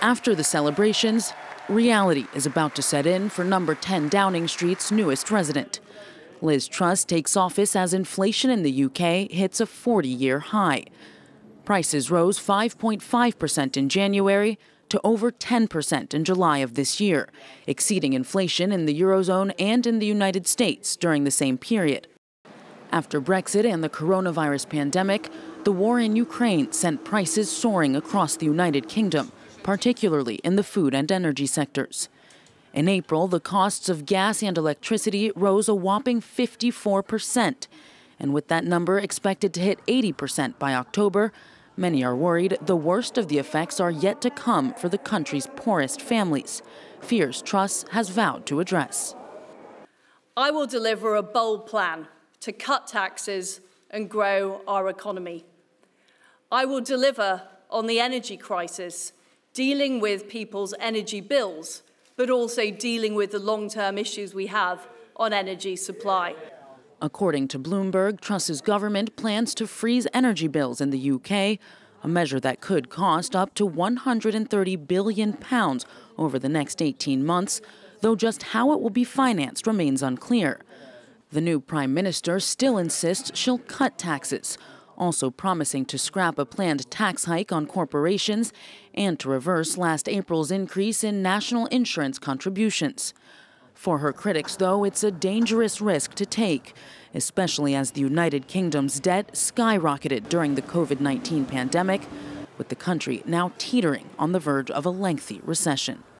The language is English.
After the celebrations, reality is about to set in for number 10 Downing Street's newest resident. Liz Truss takes office as inflation in the UK hits a 40 year high. Prices rose 5.5% in January to over 10% in July of this year, exceeding inflation in the Eurozone and in the United States during the same period. After Brexit and the coronavirus pandemic, the war in Ukraine sent prices soaring across the United Kingdom, particularly in the food and energy sectors. In April, the costs of gas and electricity rose a whopping 54%. And with that number expected to hit 80% by October, many are worried the worst of the effects are yet to come for the country's poorest families, fears Truss has vowed to address. I will deliver a bold plan to cut taxes and grow our economy. I will deliver on the energy crisis, dealing with people's energy bills, but also dealing with the long-term issues we have on energy supply. According to Bloomberg, Truss's government plans to freeze energy bills in the UK, a measure that could cost up to 130 billion pounds over the next 18 months, though just how it will be financed remains unclear. The new prime minister still insists she'll cut taxes, also promising to scrap a planned tax hike on corporations and to reverse last April's increase in national insurance contributions. For her critics, though, it's a dangerous risk to take, especially as the United Kingdom's debt skyrocketed during the COVID 19 pandemic, with the country now teetering on the verge of a lengthy recession.